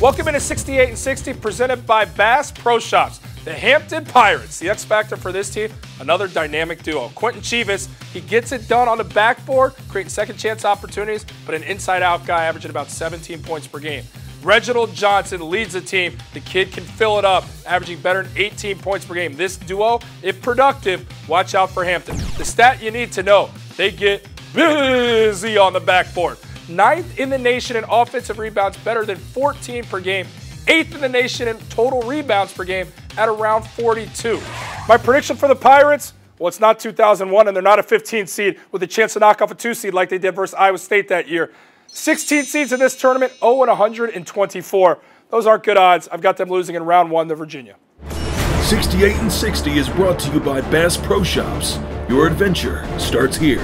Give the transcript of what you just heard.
Welcome into 68 and 60, presented by Bass Pro Shops. The Hampton Pirates, the X factor for this team, another dynamic duo. Quinton Chievous, he gets it done on the backboard, creating second chance opportunities, but an inside out guy averaging about 17 points per game. Reginald Johnson leads the team. The kid can fill it up, averaging better than 18 points per game. This duo, if productive, watch out for Hampton. The stat you need to know, they get busy on the backboard. Ninth in the nation in offensive rebounds, better than 14 per game. Eighth in the nation in total rebounds per game at around 42. My prediction for the Pirates, well, it's not 2001, and they're not a 15 seed with a chance to knock off a two seed like they did versus Iowa State that year. 16 seeds in this tournament, 0 and 124. Those aren't good odds. I've got them losing in round one to Virginia. 68 and 60 is brought to you by Bass Pro Shops. Your adventure starts here.